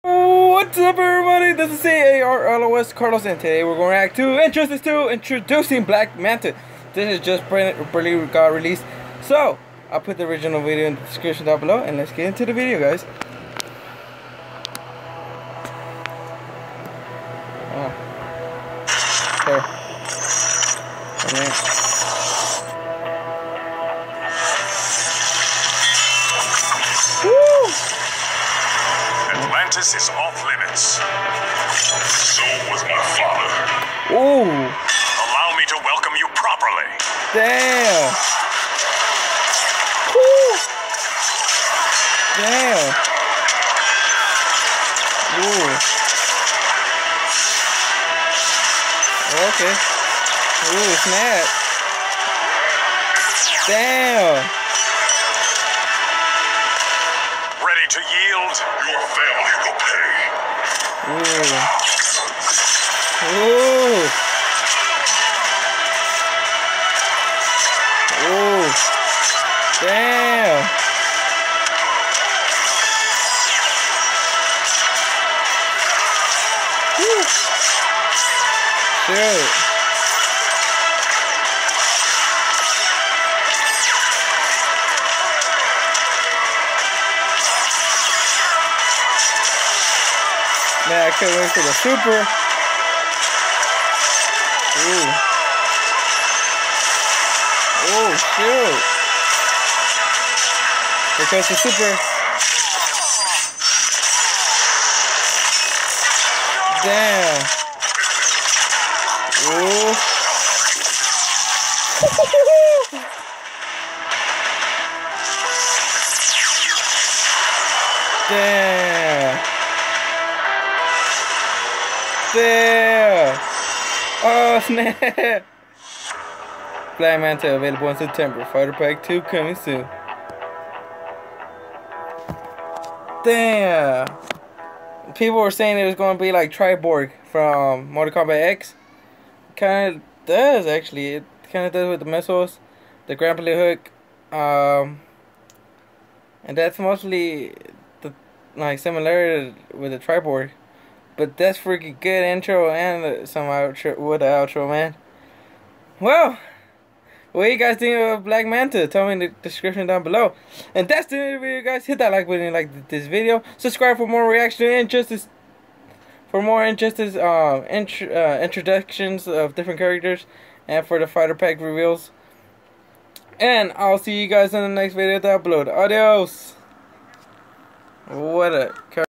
What's up everybody, this is C-A-R-L-O-S Carlos and today we're going to react to Injustice 2 Introducing Black Manta. This is just barely got released. So, I'll put the original video in the description down below and let's get into the video guys. Oh. There. Atlantis is off limits. So was my father. Ooh. Allow me to welcome you properly. Damn. Woo. Damn. Ooh. Okay. Ooh, snap. Damn. To yield, your will pay. Ooh. Ooh. Ooh. Damn. Woo. Shoot. Man, I can't wait for the super. Ooh. Oh, shoot. Here comes the super. Damn. Ooh. Damn there! Oh snap! Black Manta available in September. Fighter Pack 2 coming soon. Damn! People were saying it was going to be like Triborg from Mortal Kombat X. Kind of does actually. It kind of does with the missiles, the grappling hook, um, and that's mostly the like similarity with the Triborg. But that's freaking good intro and some outro with the outro, man. Well, what do you guys think of Black Manta? Tell me in the description down below. And that's the end of the video, guys. Hit that like button if you like this video. Subscribe for more reaction and injustice. For more injustice, um, int uh, introductions of different characters, and for the fighter pack reveals. And I'll see you guys in the next video to upload. Adios. What a.